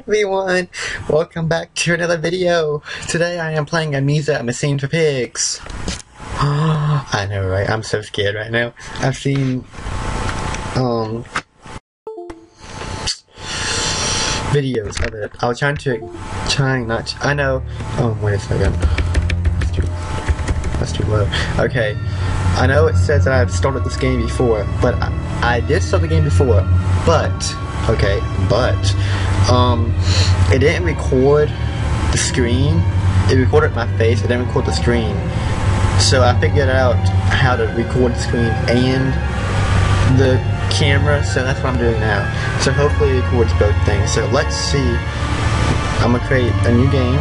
everyone, welcome back to another video. Today I am playing Amnesia Machine for Pigs. I know, right? I'm so scared right now. I've seen, um, videos of it. I was trying to, trying not to, I know, oh, wait a second. That's too, that's too low. Okay, I know it says that I've started this game before, but I, I did start the game before, but, okay, but, um, it didn't record the screen. It recorded my face. It didn't record the screen. So I figured out how to record the screen and the camera. So that's what I'm doing now. So hopefully it records both things. So let's see. I'm gonna create a new game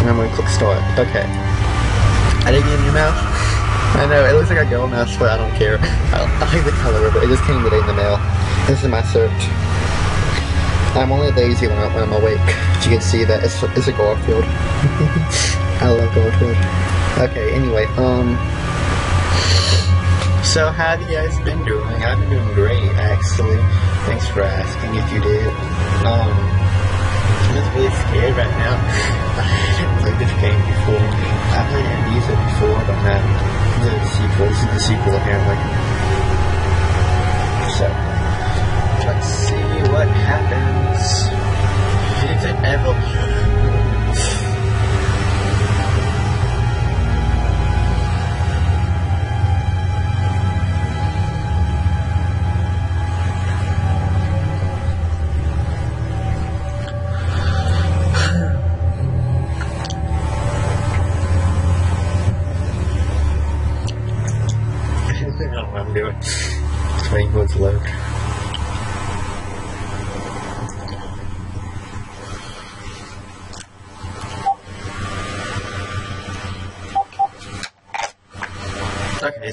and I'm gonna click start. Okay. I didn't get a new mouse. I know, it looks like a girl mouse, but I don't care. I, I like the color of it. It just came today in the mail. This is my search. I'm only lazy when, I, when I'm awake. You can see that it's, it's a Garfield. I love Garfield. Okay, anyway, um... So how have you guys been doing? I've been doing great, actually. Thanks for asking if you did. Um, I'm just really scared right now. I haven't played this game before. I played Amnesia before, but not the sequel. This is the sequel, apparently. So, let's see what happens. Ever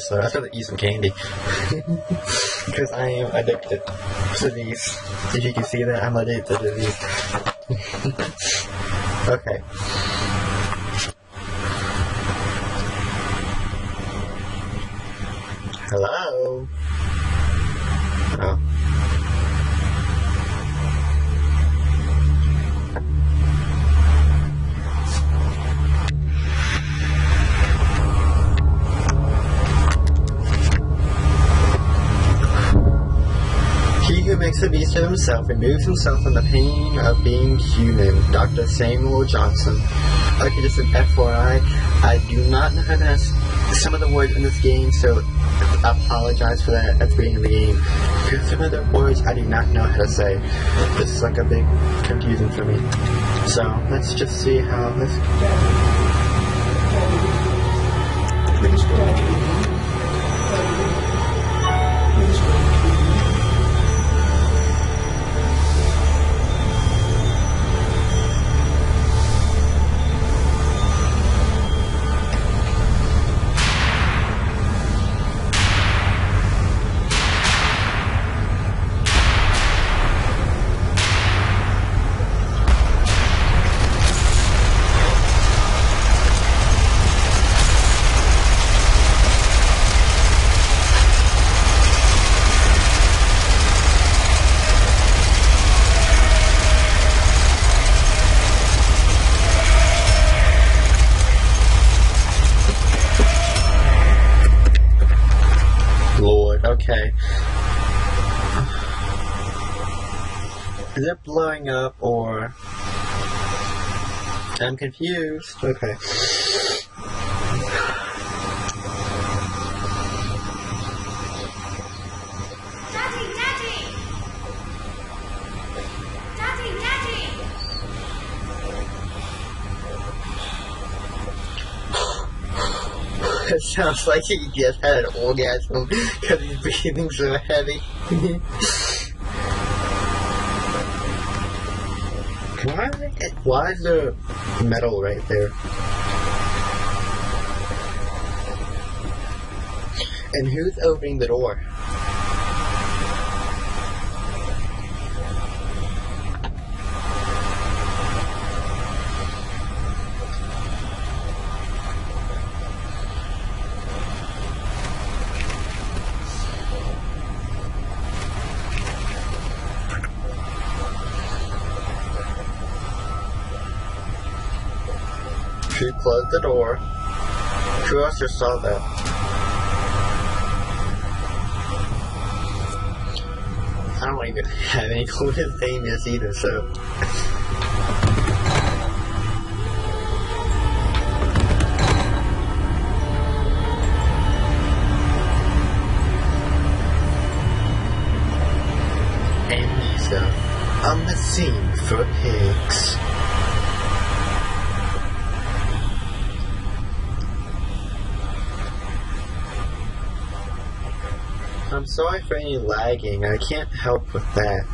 So I have to eat some candy. because I am addicted to these. If you can see that, I'm addicted to these. okay. Hello? A beast of himself removes himself from the pain of being human. Dr. Samuel Johnson. Okay, just an FYI, I do not know how to pronounce some of the words in this game, so I apologize for that at the beginning of the game. Because some of the words I do not know how to say. This is like a big confusing for me. So let's just see how this Lord, or I'm confused. Okay. Daddy, Daddy! Daddy, Daddy! It sounds like he just had an orgasm because he's breathing so heavy. why, why is there metal right there? And who's opening the door? She closed the door. Who else just saw that? I don't even have any clue his name is either, so. Amnesia. On the scene for pigs. I'm sorry for any lagging. I can't help with that.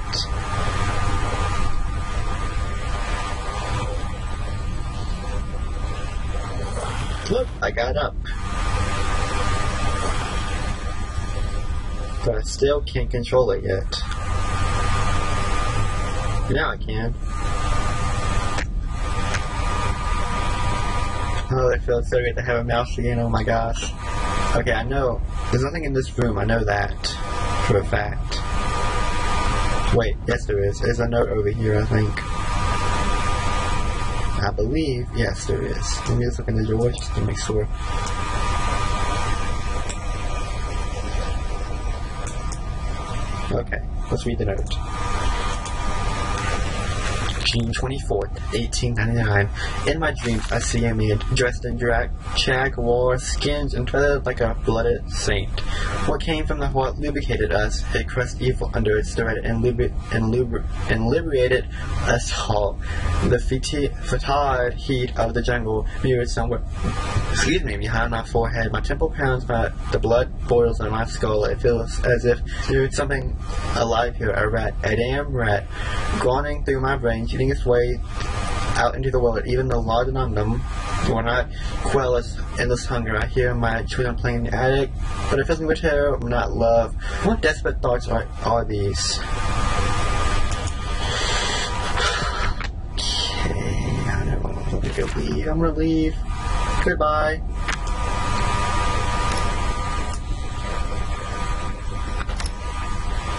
Look, I got up. But I still can't control it yet. Now I can. Oh, it feels so good to have a mouse again. Oh my gosh. Okay, I know. There's nothing in this room. I know that for a fact. Wait, yes there is. There's a note over here, I think. I believe, yes there is. Let me just look in the drawer just to make sure. Okay, let's read the note. June 24th, 1899. In my dreams, I see a man dressed in drag, jaguar skins and feathered like a blooded saint. What came from the heart lubricated us. It crushed evil under its thread and, liber- and, and liberated us all. The fati- fatigued heat of the jungle mirrored somewhere, excuse me, behind my forehead. My temple pounds, my, the blood boils in my skull. It feels as if there's something alive here, a rat, a damn rat, groaning through my brain, eating its way out into the world. Even the law on them will not quell us endless hunger. I hear my children playing in the attic, but it fills me with terror, not love. What desperate thoughts are, are these? Okay, I don't me go leave. I'm gonna leave. Goodbye.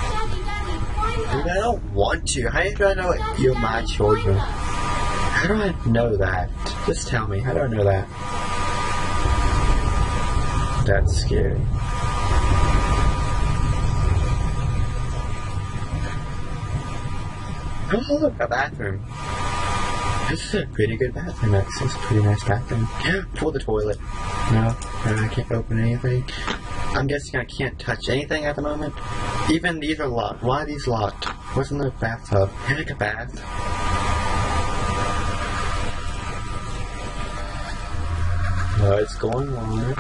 Daddy, Daddy, find Dude, I us. don't want to. How do I know you're my children? How do I know that? Just tell me. How do I know that? That's scary. Oh, look, a bathroom. This is a pretty good bathroom, actually. It's a pretty nice bathroom. For the toilet. No, no, I can't open anything. I'm guessing I can't touch anything at the moment. Even these are locked. Why are these locked? What's in the bathtub? Heck, a bath. No, it's going on?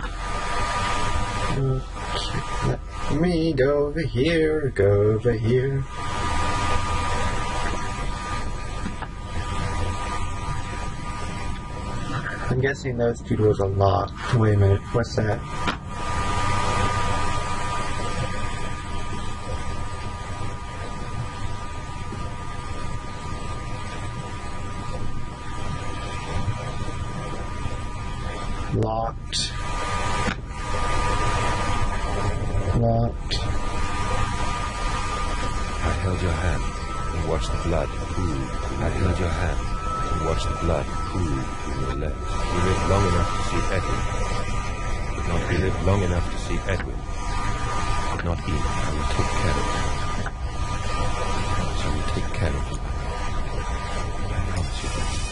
Okay, let me go over here, go over here. I'm guessing those two doors are locked. Wait a minute, what's that? Locked. Locked. I held your hand and watched the blood pool. I held your hand and watched the blood pool from your legs. We lived long enough to see Edwin. But not we lived long enough to see Edwin. But not Eve. I will take care of him. I will take care of him. I promise you this.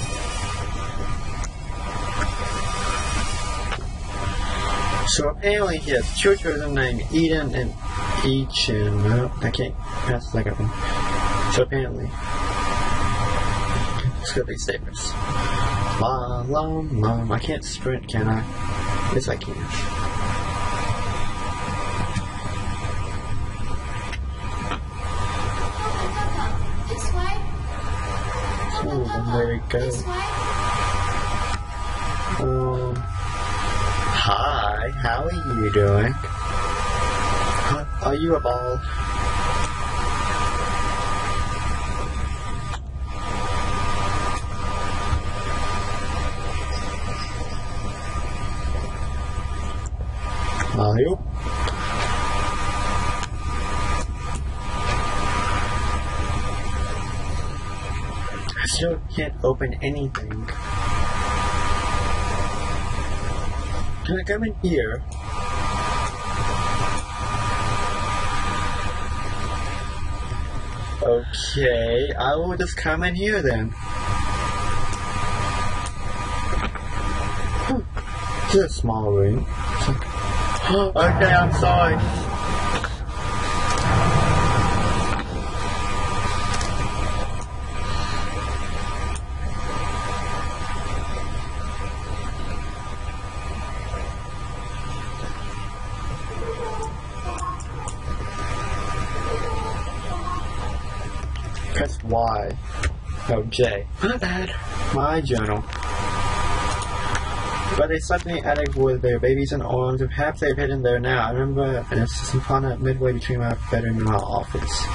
Apparently he has two children named Eden and Eachin. No, I can't pass the second one. So apparently. It's gonna be savers. La la la. I can't sprint, can I? Yes, I can. Papa, this way. Ooh, Papa, there we go. How are you doing? Huh, Are you a ball? Are you? I still can't open anything. Can I come in here? Okay, I will just come in here then. It's a small room. okay, I'm sorry. Oh, J. My bad. My journal. But they slept in the attic with their babies in arms, and perhaps they've hidden there now. I remember an assistant partner midway between my bedroom and my office.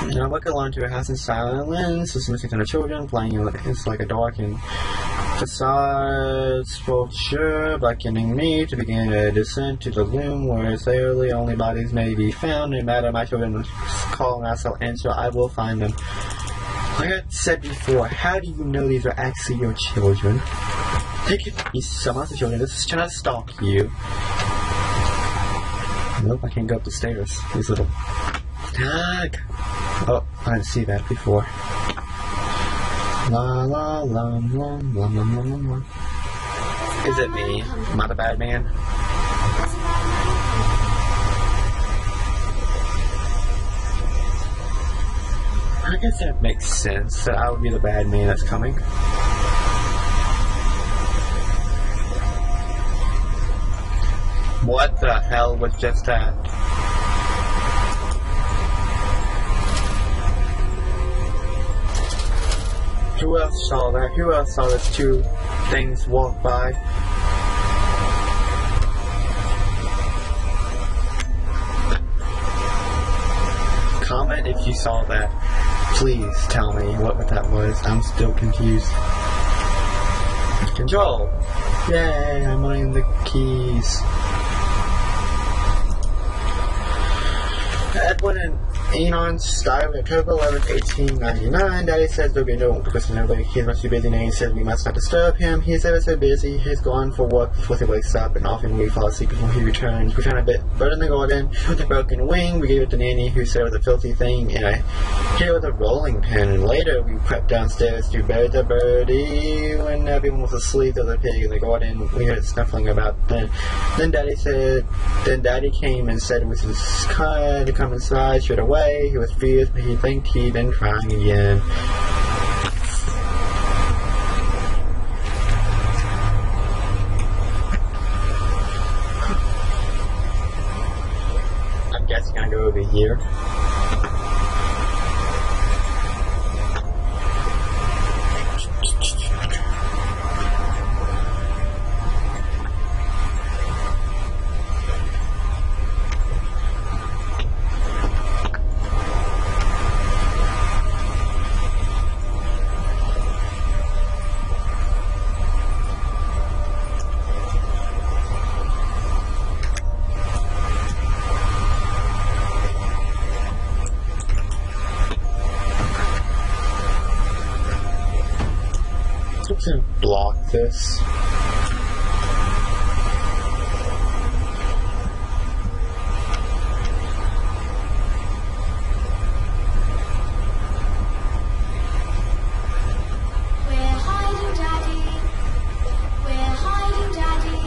And I walk alone to a house in silence, listening to the children playing. In it's like a dark and facades, both sure, beckoning me to begin a descent to the gloom where clearly only bodies may be found. No matter my children call and I shall answer, I will find them. Like I said before, how do you know these are actually your children? They could be some other children. This is trying to stalk you. Nope, I can't go up the stairs. These little... Tag! Oh, I didn't see that before. La la la la la la la la. Is it me? Am I the bad man? I guess that makes sense that I would be the bad man that's coming. What the hell was just that? Who else saw that? Who else saw those two things walk by? Comment if you saw that. Please tell me what that was. I'm still confused. Control! Yay, I'm on the keys. Edwin and Enon died October 11, 1899. Daddy says there'll be no because nobody he's much too busy. He says we must not disturb him. He's ever so busy. He's gone for work before he wakes up, and often we fall asleep before he returns. We found a bit bird in the garden with a broken wing. We gave it to Nanny, who said it was a filthy thing, and I hit it with a rolling pin. Later we crept downstairs to bed the birdie. When everyone was asleep, there was a pig in the garden. We heard snuffling about then. Then Daddy said, then Daddy came and said it was his kind to come inside straight away. He was fierce, but he think he'd been crying again. I'm guessing I go over here. I'm gonna block this. We're hiding, Daddy. We're hiding, Daddy.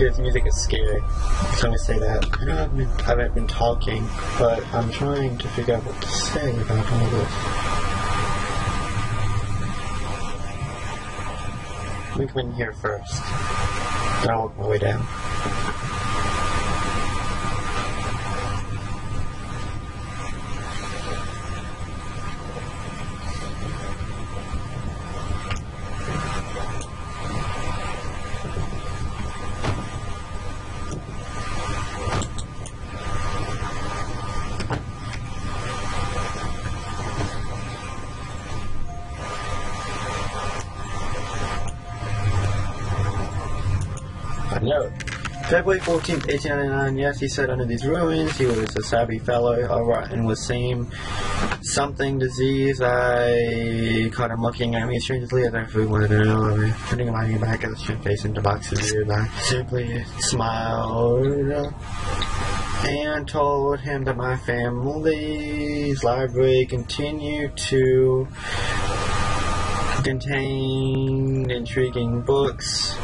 Kids music is scary. So I'm say that. I know I've been, I haven't been talking, but I'm trying to figure out what to say about all this. Let me come in here first. Then I'll work my way down. No. February 14th, 1899. Yes, he said under these ruins. He was a savvy fellow, alright, and was same something disease. I caught him looking at me strangely as if we know. Turning my back at the straight face into boxes. I simply smiled and told him that my family's library continued to contain intriguing books.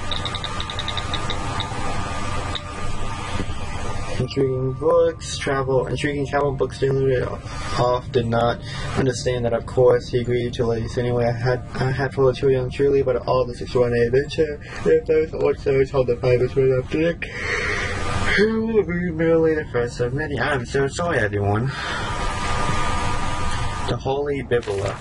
Intriguing books, travel, intriguing travel books delivered off did not understand that of course he agreed to release anyway. I had I had full of and truly, but all this extraordinary adventure, if those whatsoever told the pirates were up to it. who will be merely the first of many. I'm so sorry everyone. The Holy Biblia.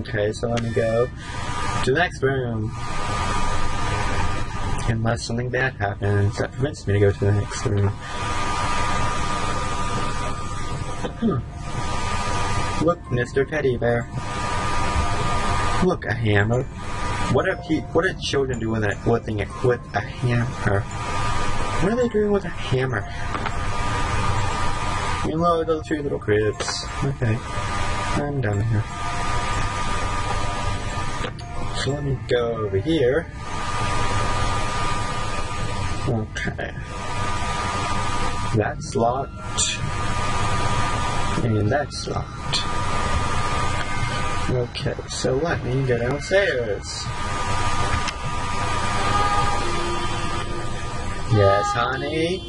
Okay, so let me go the next room. Unless something bad happens that prevents me to go to the next room. Hmm. Look, Mr. Teddy Bear. Look, a hammer. What are what do children do with a with a, with a hammer? What are they doing with a hammer? You know those three little cribs. Okay, I'm done here. So let me go over here. Okay. That's locked. And that's locked. Okay, so let me go downstairs. Yes, honey?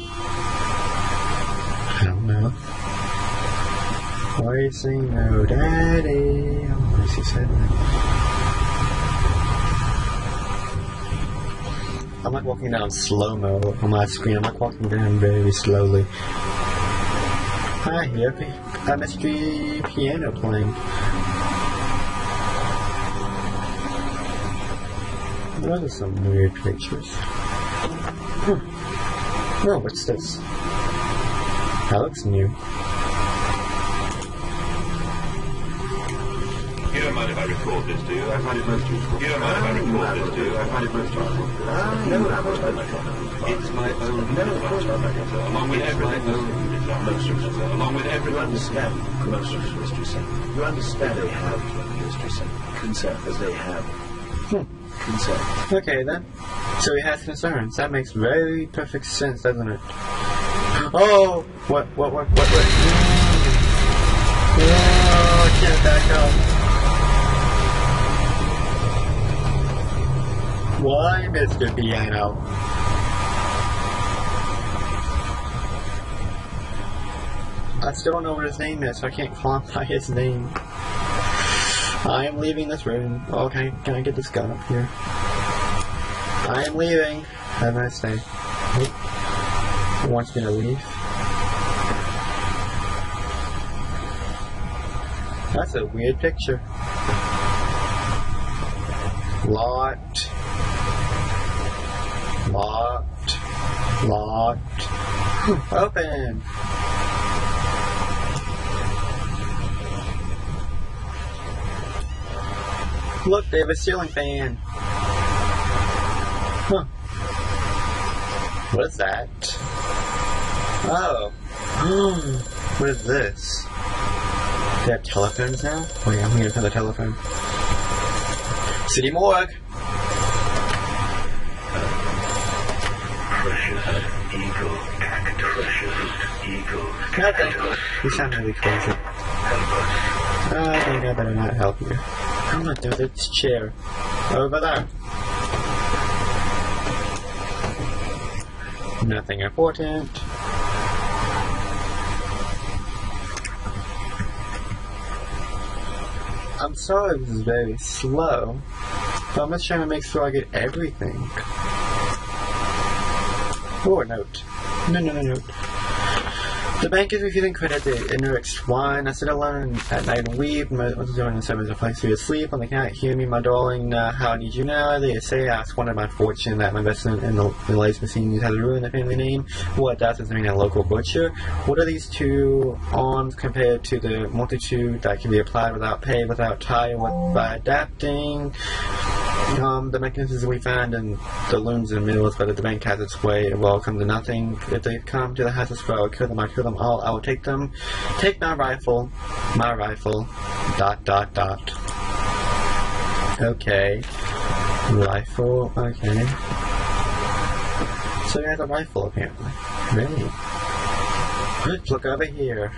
I don't know. Why are you saying no, daddy? Oh, she said I'm like walking down slow-mo on my screen. I'm like walking down very slowly. I hear a mystery piano playing. Those are some weird pictures. Hmm. Oh, what's this? That looks new. You don't mind if I record this, do you? I find it most useful. You don't mind if I record this, do you? I find it most useful. Ah, no, of course not. It's my own. No, of course not. Along with every own most useful. Along with every. You understand, most useful, Mr. Sen. You understand they have, Mr. Sen, concern as they have. Concern. Okay then. So he has concerns. That makes very perfect sense, doesn't it? Oh! What, what, what, what, what? Oh, I can't back up. Why, Mr. Piano? I still don't know what his name is, so I can't call his name. I am leaving this room. Okay, can I, get this gun up here? I am leaving. Have a nice day. He wants me to leave. That's a weird picture. Locked. Locked. Locked. Open. Look, they have a ceiling fan. Huh. What is that? Oh. Hmm. what is this? They have telephones now? Wait, I'm gonna turn the telephone. City Morgue! Nothing. You sound really crazy. help us. Oh, I think I better not help you. I'm not doing this chair. Over there. Nothing important. I'm sorry this is very slow, but I'm just trying to make sure I get everything. A note. No, no, no, note. The bank is refusing credit to Enriched Wine. I sit alone at night and weep. My- What's doing in seven is a place to sleep. When they can't hear me, my darling, uh, how I need you now. They say I squandered my fortune, that my investment in the, the latest machine has ruined the family name. What does this mean a local butcher? What are these two arms compared to the multitude that can be applied without pay, without tie, with, by adapting? Um, the mechanisms we find in the looms and mills, but if the bank has its way, it will come to nothing. If they come to the house of well, kill them, I'll kill them all, I will take them. Take my rifle, my rifle, dot, dot, dot. Okay. Rifle, okay. So he has a rifle, apparently. Really? Let's look over here.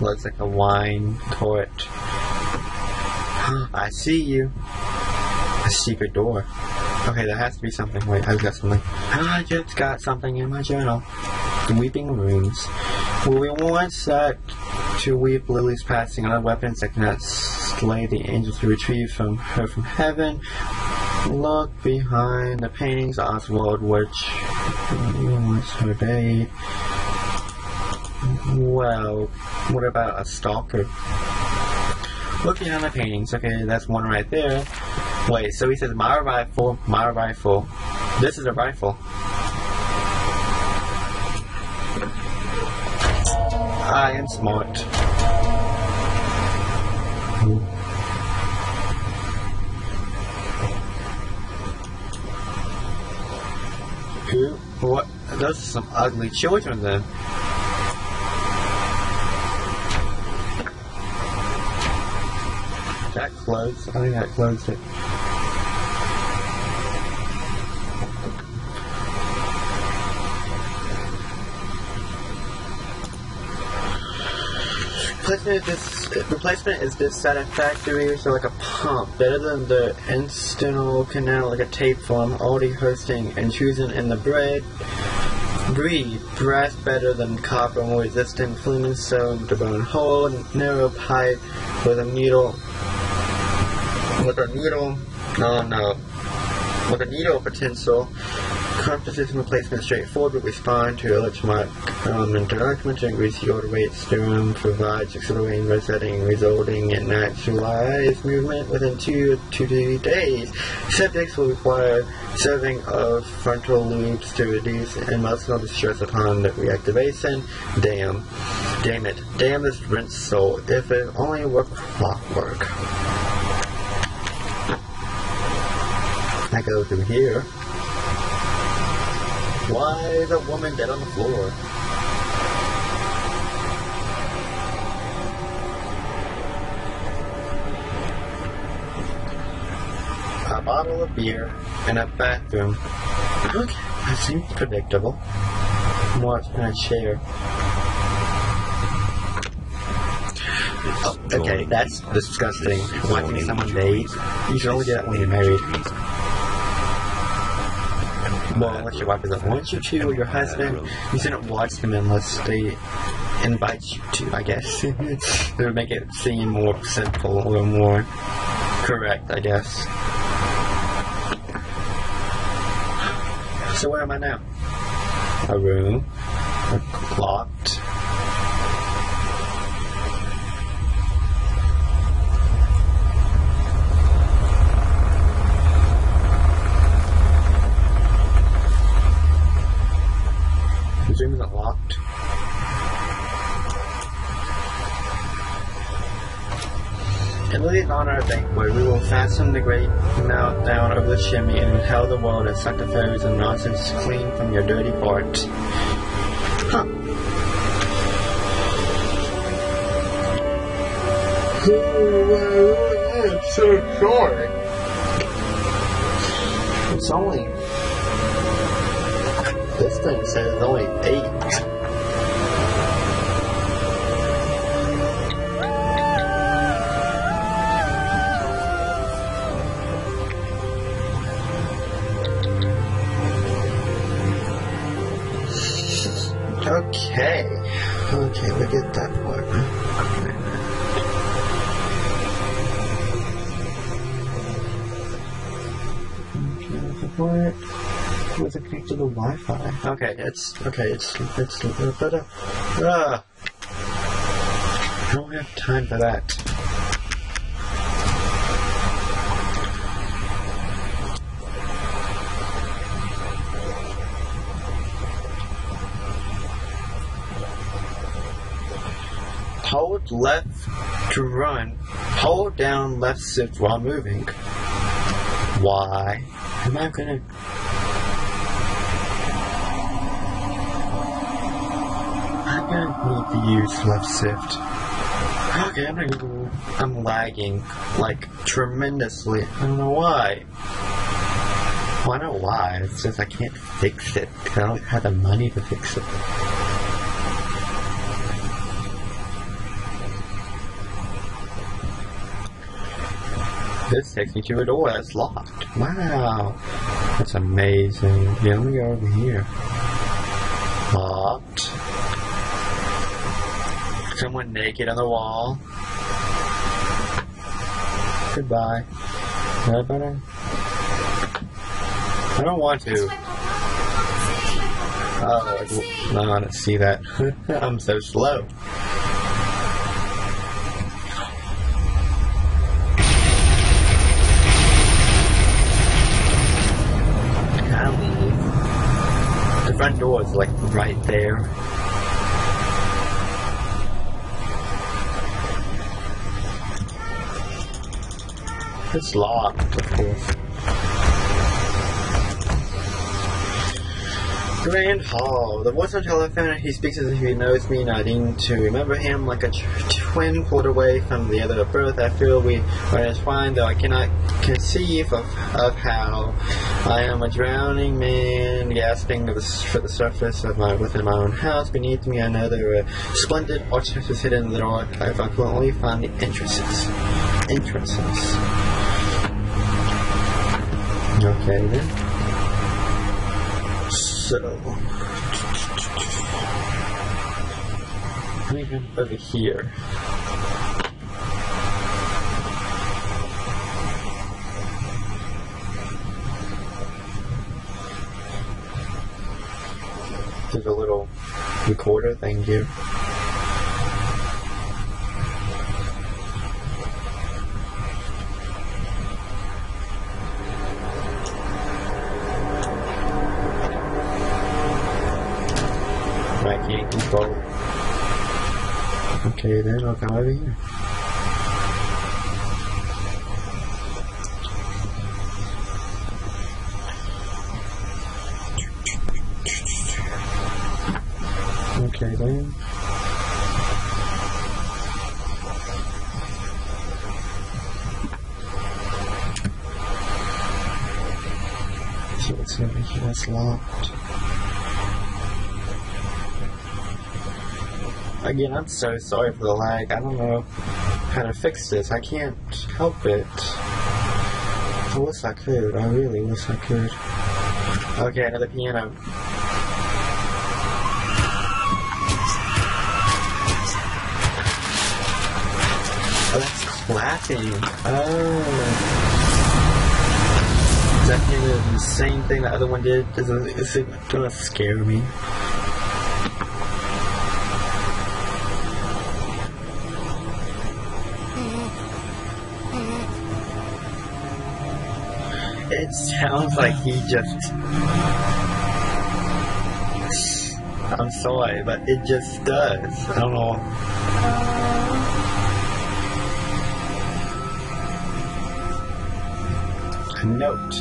Looks like a wine torch. I see you. A secret door. Okay, there has to be something. Wait, I've got something. Ah, I just got something in my journal. The Weeping Runes. Will we once set to weep lilies passing on weapons that cannot slay the angels to retrieve from her from heaven? Look behind the paintings, Oswald, which was her babe. Well, what about a stalker? Look behind the paintings. Okay, that's one right there. Wait, so he says my rifle, my rifle. This is a rifle. I am smart. Who? What? Those are some ugly children then. That closed. I think that closed it. Replacement is this replacement is dissatisfactory, so like a pump, better than the intestinal canal, like a tape form, already hosting and choosing in the bread. Breathe, brass better than copper, more resistant, flumen sewn to bone hole, narrow pipe with a needle with a needle, no, no, with a needle potential. System replacement straightforward will respond to electromagnetic um, interaction to increase your rate serum provides accelerating resetting resulting in naturalized movement within two to three days. Subjects will require serving of frontal loops to reduce and emotional distress upon the reactivation. Damn. Damn it. Damn this rinse soul. If it only worked clockwork. I go through here. Why is a woman dead on the floor? A bottle of beer and a bathroom. Okay, that seems predictable. What's in a chair? Oh, okay, that's disgusting. Watching someone bathe. You should only do that when you're married. Well, unless your wife doesn't want you to, or your husband, you shouldn't watch them unless they invite you to, I guess. it would make it seem more simple or more correct, I guess. So where am I now? A room. a Locked. This room isn't locked. In Lily's honor banquet, we will fasten the great mouth down over the chimney and inhale the world and suck the foes and nonsense clean from your dirty part. Huh. I'm so sorry. It's only. This thing says only eight. Okay, we get that part. Support. Was it connected to the Wi-Fi? Okay, it's okay. It's it's. Uh, I don't have time for that. Left to run. Hold down left shift while moving. Why am I gonna? I'm gonna need to use left shift. Okay, I'm gonna. I'm lagging like tremendously. I don't know why. Well, I don't know why. It's just I can't fix it I don't have the money to fix it. This takes me to a door that's locked. Wow. That's amazing. Yeah, let me go over here. Locked. Someone naked on the wall. Goodbye. Is that better? I don't want to. This way, Papa. Oh, I don't- want to see that. I'm so slow. Front door is like right there. It's locked, of course. Grand Hall. The voice on telephone, he speaks as if he knows me, and I need to remember him like a twin pulled away from the other at birth. I feel we are entwined, though I cannot conceive of, of how. I am a drowning man, gasping of for the surface of my within my own house. Beneath me, I know there are uh, splendid arches hidden in the dark. I can only find the entrances. Entrances. Okay then. So, me come over here. There's a little recorder thing here. I can't control. Okay, then Come over here. Okay, then. So it's over here, that's locked. Again, I'm so sorry for the lag. I don't know how to fix this. I can't help it. I wish I could. I really wish I could. Okay, another piano. Oh, that's clapping. Oh. Is that the same thing the other one did? Is it, is it gonna scare me? It sounds like he just. I'm sorry, but it just does. I don't know. A note.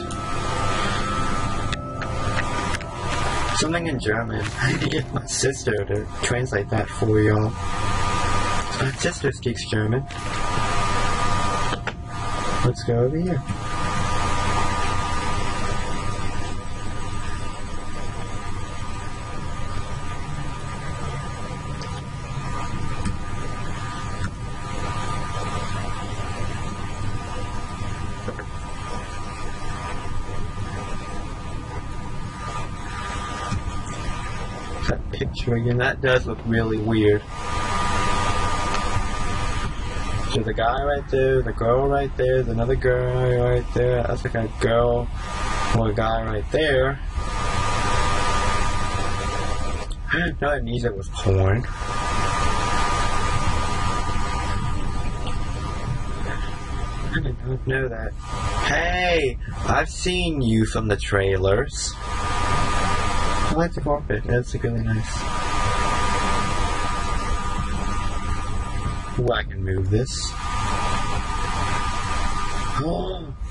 Something in German. I need to get my sister to translate that for y'all. My sister speaks German. Let's go over here. Again. That does look really weird. So the guy right there, the girl right there, there's another girl right there. That's like a girl or a guy right there. no, that music was porn. I did not know that. Hey, I've seen you from the trailers. I like the carpet. It's really nice. Ooh, I can move this.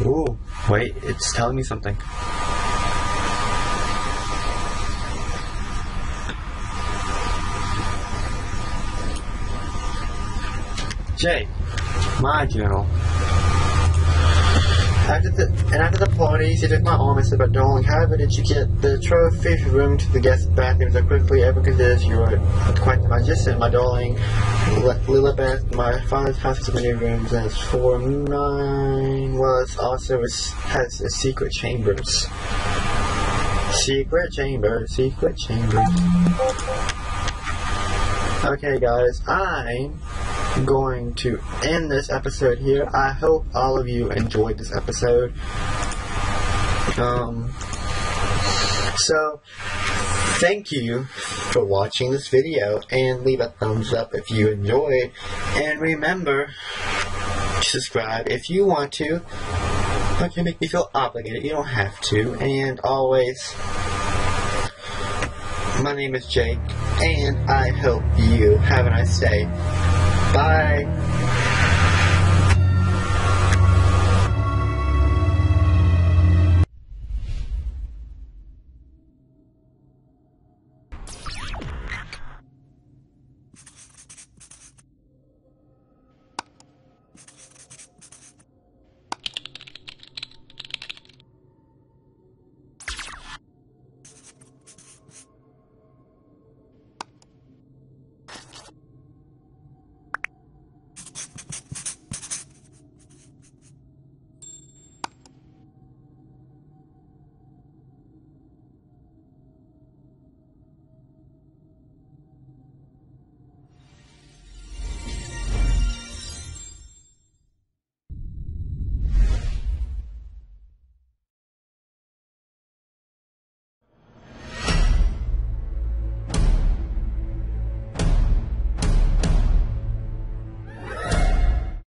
Oh, wait, it's telling me something. Jay, my journal. After the and after the parties, he took my arm and said, "But darling, however did you get the trophy room to the guest bathroom so quickly? Ever considered you were quite the magician, my darling Li- Lillibeth. My father's house has many rooms, and for mine was also has a secret chambers. Secret chamber, secret chamber. Okay, guys, I'm going to end this episode here. I hope all of you enjoyed this episode. Um, so, thank you for watching this video and leave a thumbs up if you enjoyed. And remember to subscribe if you want to. But you make me feel obligated. You don't have to. And always, my name is Jake, and I hope you have a nice day. Bye.